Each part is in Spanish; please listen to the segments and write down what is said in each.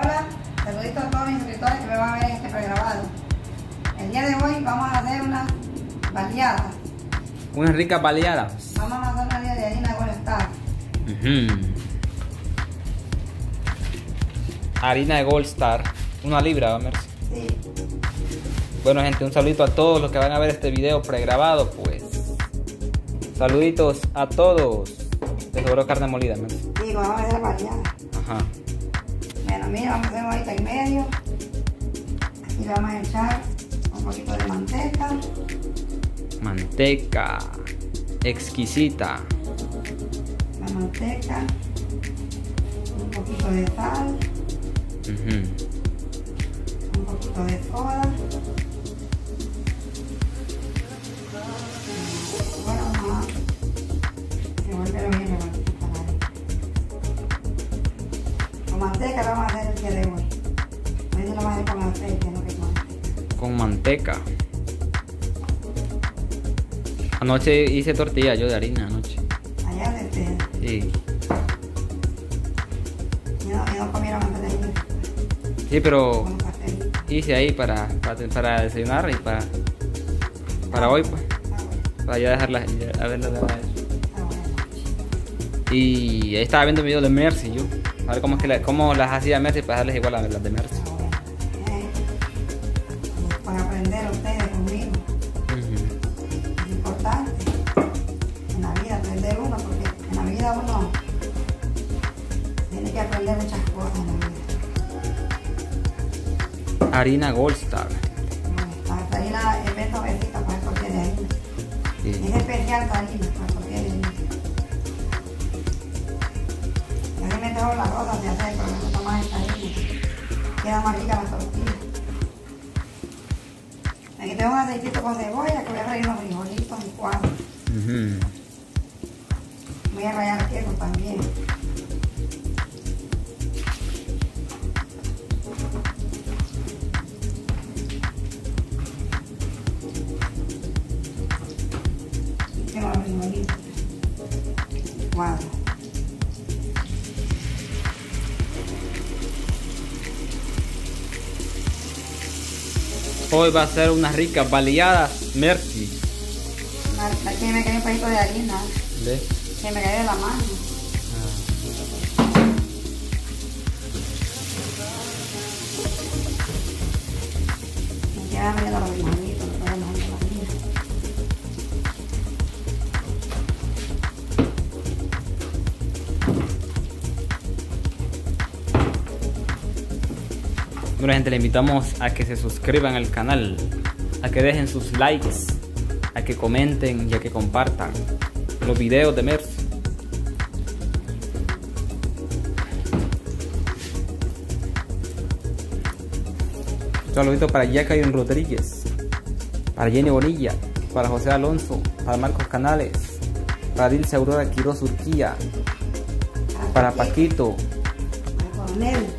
Hola, saluditos a todos mis suscriptores que me van a ver en este pregrabado. El día de hoy vamos a hacer unas baleadas. Unas ricas baleadas. Vamos a hacer una de harina Gold Star. Ujú. Harina de Gold Star. Una libra, Mercy. Sí, Bueno, gente, un saludito a todos los que van a ver este video pregrabado, pues. Saluditos a todos. De sobró carne molida, Mercy. digo, vamos a hacer baleadas. Ajá. Bueno, mira, vamos a hacer ahorita en medio. Aquí le vamos a echar un poquito de manteca, Manteca. Exquisita. la manteca, un poquito de sal, un poquito de soda. Manteca lo vamos a hacer el día de hoy. Hoy no lo vamos a hacer con aceite, no que con manteca. Con manteca. Anoche hice tortilla yo de harina, anoche. Allá desde... Sí. Y no, y no comieron antes de ir Sí, pero hice ahí para, para, para desayunar y para, para hoy, pues. Ah, bueno, Para ya dejarla, ya haberla dejado eso. ah, bueno. Y ahí estaba viendo el video de Mercy yo. A ver cómo, es que la- cómo las hacía Mercy para dejarles igual a las de Mercy. Para aprender ustedes conmigo. Es importante en la vida aprender uno, porque en la vida uno tiene que aprender muchas cosas en la vida. Harina Gold Star. La harina es harina. Sí. Es especial harina de harina. Me tengo las cosas de hacer, pero me gusta más esta harina. Queda más rica la tortilla. Aquí tengo un aceitito con cebolla que voy a freír unos frijolitos licuados. Ujú. Voy a rallar queso también. Tengo los frijolitos. Hoy va a ser unas ricas baleadas Mercy. Aquí me cayó un pedito de harina. ¿Ve? Que me cayó de la mano. Me quedan viendo los frijolitos. los Bueno gente, le invitamos a que se suscriban al canal, a que dejen sus likes, a que comenten y a que compartan los videos de. Un saludito para Jacqueline Rodríguez, para Jenny Bonilla, para José Alonso, para Marcos Canales, para Dilce Aurora Quiroz Urquía, para Paquito,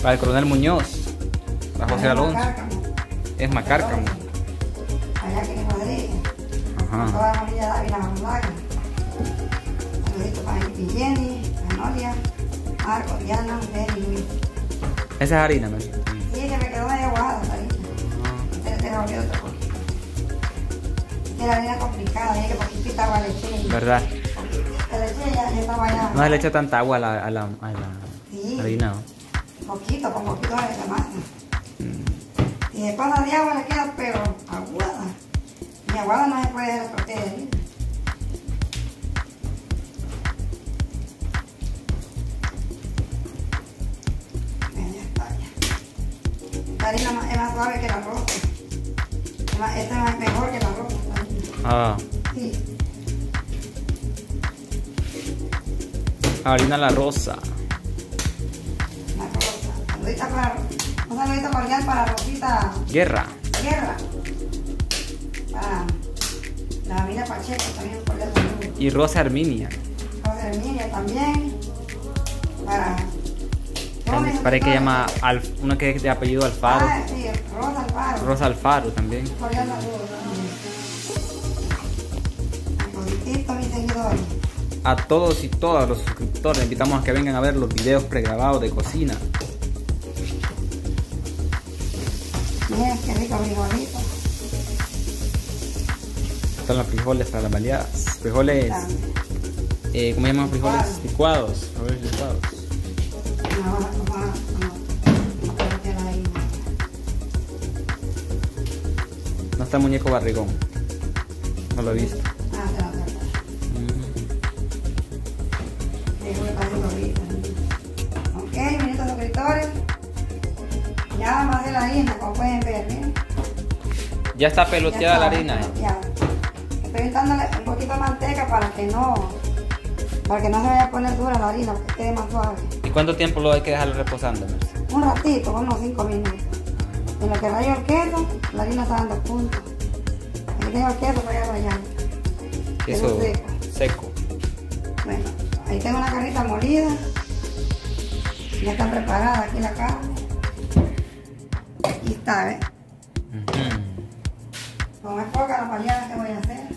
para el Coronel Muñoz, para José Alonso, es Macárcamo. Allá que Rodríguez. Ajá. Toda la familia Dávila Gonzaga. Saluditos para Jenny, Anolia, Marco, Diana, Jenny, Luis. Esa es harina, Mercy. Sí, que me quedó medio aguada la harina. Ustedes te revolvió otro poquito. Es que la harina complicada, hay que poquitita agua le eché. ¿Verdad? Poquitita le eché ya, ya estaba ya. No se le echa tanta agua a la, a la, a la Sí. harina. ¿no? Poquito, con poquito de la masa. Y de pasa de agua le queda, pero aguada. Y aguada no se puede hacer tortilla de harina. Bien, ya está ya. Esta harina es más suave que la más- Esta es mejor que la harina. Ah, Sí. harina la rosa. La rosa. Saludita para, un saludito cordial para Rosita Guerra. Guerra. Para la familia Pacheco también cordial saludo. Y Rosa Herminia. José Herminia también. Para. Parece que llama Alf- una que es de apellido Alfaro. Ah, sí, Rosa Alfaro. Rosa Alfaro también. Cordial saludo mis seguidores. A todos y todas los suscriptores, invitamos a que vengan a ver los videos pregrabados de cocina. Miren qué rico frijolito. Están los frijoles para las baleadas. Frijoles, eh, ¿cómo llaman frijoles? Licuados. Frijoles licuados. No, está muñeco barrigón. No lo he visto. Ah, se la Ya vamos a hacer la harina, como pueden ver, miren. Ya está Ya peloteada la harina. peloteada. Estoy dándole un poquito de manteca para que no, para que no se vaya a poner dura la harina, para que quede más suave. ¿Y cuánto tiempo lo hay que dejarlo reposando, Merce? Un ratito, unos 5 minutos. En lo que rayo el queso, la harina está dando punto. En rayo el queso, voy a rayar. Queso seco. seco. Bueno, ahí tengo una carnita molida. Ya está preparada aquí la carne. Aquí está, ¿ves? Ujú. Con es poca la paliada que voy a hacer.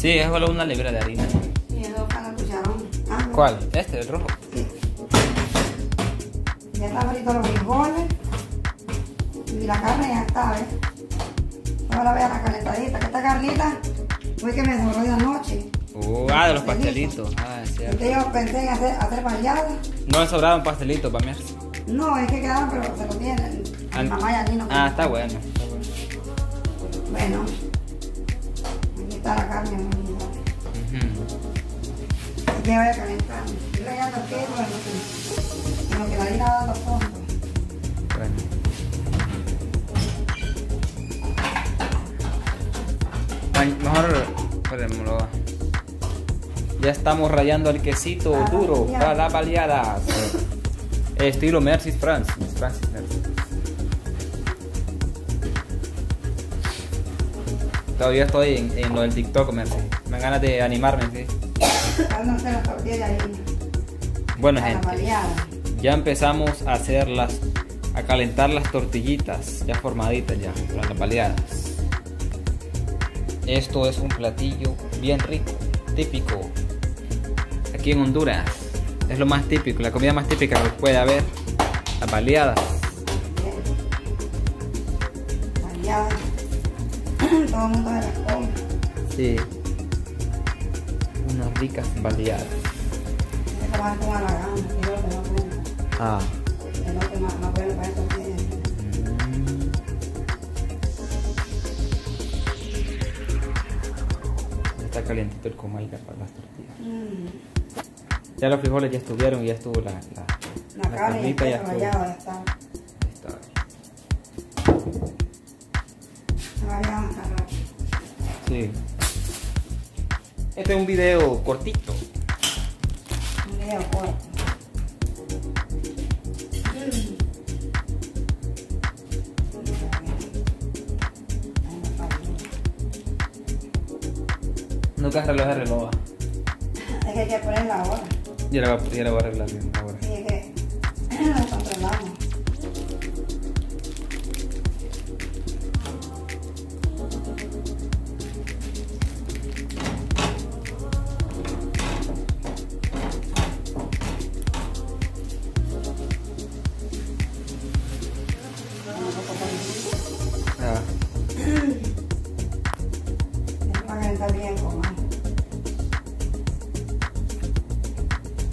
Sí, es solo una libra de harina. Y para cucharón. Ah, ¿Cuál? Este, el rojo. Sí. Ya están fritos los frijoles. Y la carne ya está, ¿ves? Ahora vea la calentadita. Que esta carnita fue que me sobró de anoche. Uh, ah, de los pastelitos. Ah, es cierto. Entonces yo pensé en hacer, hacer baleadas. No le sobraron pastelitos para Merce. No, es que quedaron, pero se lo tienen. Mi mamá ya vino. Ah, está bueno. está bueno. Bueno, aquí está la carne molida. Ujú. Así que voy a calentar. Estoy rayando el queso en lo que, que la va dando fondo. Bueno. Mejor, esperémoslo. Ya estamos rayando el quesito Ah, duro para las baleadas. Estilo Mercy Francis. Francis Mercy. Todavía estoy en, en lo del TikTok, Mercy. Me dan ganas de animarme, sí. Hacer las harina. Bueno, la gente. Ya empezamos a hacerlas, a calentar las tortillitas, ya formaditas ya, para las baleadas. Esto es un platillo bien rico, típico, aquí en Honduras. Es lo más típico, la comida más típica que puede haber, las baleadas. Bien. Baleada. Todo el mundo se las come. Sí. Unas ricas baleadas. Ah. Ya Está calientito el comal para las tortillas. Mm. Ya los frijoles ya estuvieron y ya estuvo la, la, La la carne ya estuvo. rallado ya está. Está. Sí. Este es un video cortito. Un video corto. Nunca reloj de reloj. Es que hay que poner la hora. Ya la, ya la voy a arreglar bien ahora. Sí, es que lo controlamos.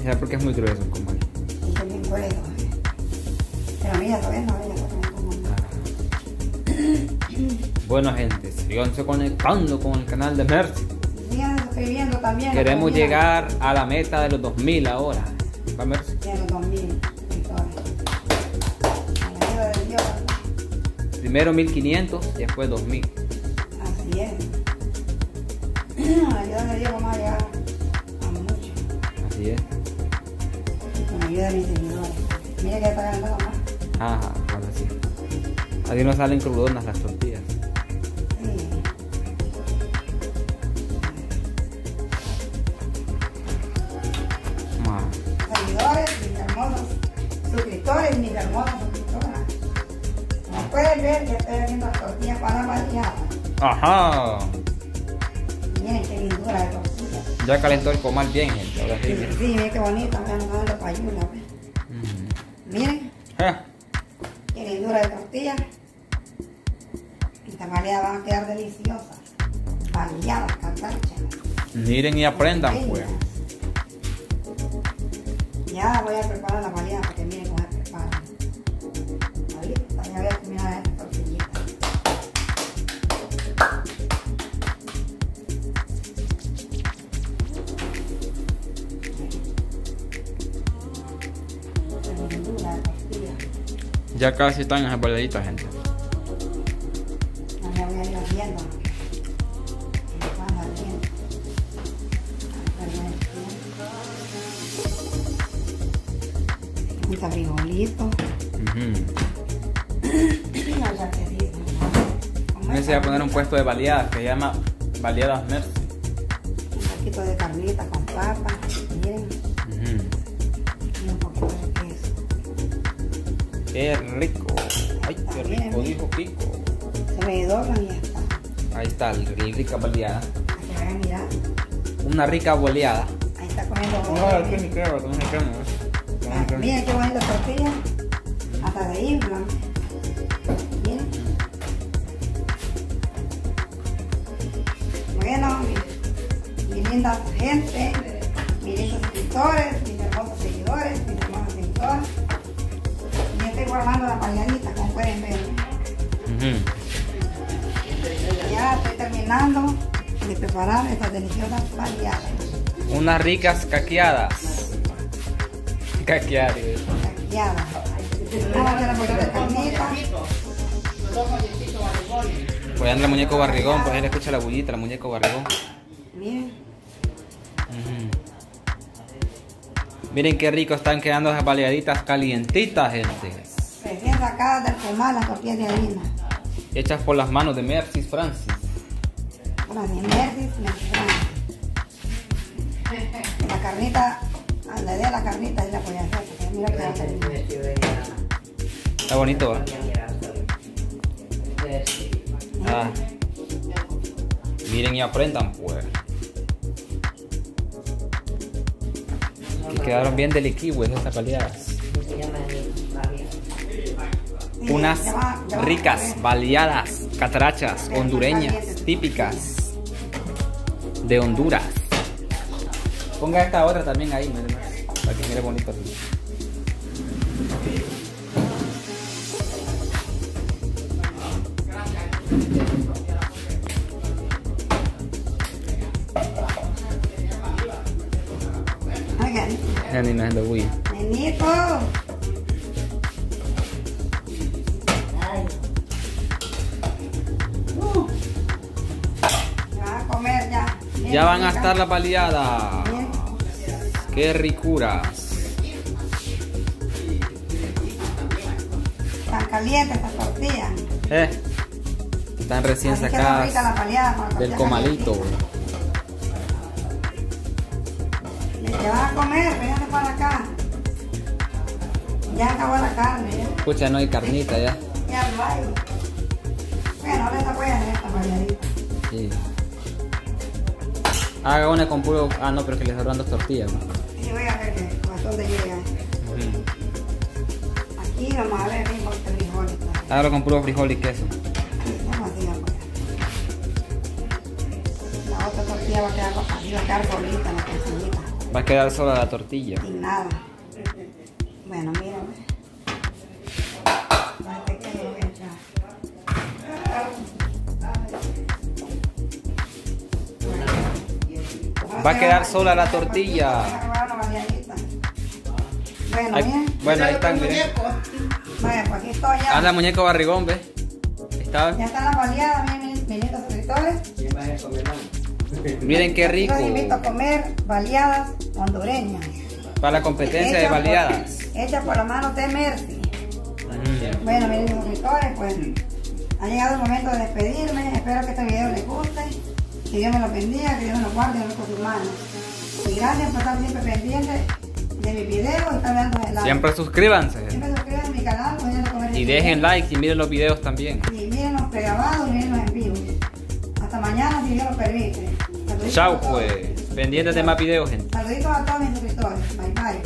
Ya porque es muy grueso el comal. Y que bien grueso. Pero mira, todavía no, ya está como Bueno, gente, síganse conectando con el canal de Mercy. Sigan suscribiendo también. Queremos llegar a la meta de los 2000 ahora. ¿Va Mercy? Ya los 2000 suscriptores. A la ayuda de Dios, ¿verdad? Primero 1500 y después 2000. Así es. A la ayuda de Dios vamos a llegar. Así es. Con la ayuda de mis seguidores. Mira que está ganando más. Ajá, ahora sí. Así no salen crudonas las tortillas. Sí. Seguidores, mis hermosos suscriptores, mis hermosas suscriptoras. Como pueden ver, ya estoy haciendo las tortillas para variar. Ajá. Miren qué lindura de tortilla. Ya calentó el comal bien, gente. Ahora sí. Sí, miren. qué vean, no payula, ¿ves? Ujú. Miren, Ah, Qué lindura de tortilla. Estas baleadas van a quedar deliciosas. Baleadas, catarchas. Miren y aprendan, pues. Ya voy a preparar la baleada para que miren Ya casi están esas baladitas, gente. Ya me voy a ir haciendo. Me van haciendo. Un frijolito. Se va a poner un puesto de baleadas que se llama Baleadas Mercy. Un poquito de carnita con papa. Qué rico. Ay, qué rico, dijo Pico. Se me doblan y ya está. Ahí está, el, rica baleada. Para que vayan a mirar. Una rica boleada. Ahí está comiendo. Ah, qué mi crema, qué mi crema. Ah, Miren qué bonita tortilla. Hasta de inflan. Miren. Bueno, mi, mi linda gente, terminando de preparar estas deliciosas baleadas. Unas ricas caqueadas. Caqueadas. Caqueadas. Vamos a hacer un poquito de carnita. Voy a darle al muñeco barrigón, pues él escucha la bullita, el muñeco barrigón. Miren. Miren qué rico están quedando esas baleaditas calientitas, gente. Recién sacadas del comal las tortillas de harina. Hechas por las manos de Mercis Francis. Una de Mercis, La carnita, al le dé la carnita y la voy a hacer, porque mira que a. Está bonito, ¿eh? Ah. Miren y aprendan, pues. Que quedaron bien deliquibles estas baleadas. Sí, Unas a ricas baleadas catrachas hondureñas típicas de Honduras. Ponga esta otra también ahí, para que mire bonito. así. Nada de bulla. nenito. Ya. Van a estar baleadas. miren. Qué ricuras. Están calientes estas tortillas. Eh, están recién Así sacadas la del comalito. ¿Qué van a comer? Vénganse para acá. Ya acabó la carne. Escucha, no hay carnita ya. ya lo hay. Bueno, ahora esta esta baleadita. Sí. Haga una con puro. Ah, no, pero que les sobran dos tortillas. ¿no? Y voy a ver que hasta dónde llega. Aquí vamos a ver frijol, frijoles. Hágalo con puro frijol y queso. Vamos así, vamos. La otra tortilla va a quedar así, va a quedar solita, la quesillita. Va a quedar sola la tortilla. Sin nada. Bueno, mírame. Va a quedar sola la tortilla. Bueno, Ahí- miren. bueno, ahí están, miren. Vaya, pues aquí estoy ya. Anda, muñeco barrigón, ¿ves? Está. Ya están las baleadas, miren, mis lindos suscriptores. Miren qué rico. Los invito a comer baleadas hondureñas. Para la competencia de baleadas. Hechas por la mano de Mercy. Ujú. Bueno, miren suscriptores, pues ha llegado el momento de despedirme. Espero que este video les guste. Que Dios me lo bendiga, que Dios me lo guarde en sus manos. Y gracias por estar siempre pendientes de mis videos y estar dando el like. Siempre suscríbanse. Siempre suscríbanse a mi canal, comer Y dejen like y miren los videos también. Y miren los pregrabados y miren los en vivo. Hasta mañana, si Dios lo permite. Saluditos Chao pues. Pendientes de más videos, gente. Saluditos a todos mis suscriptores. Bye bye.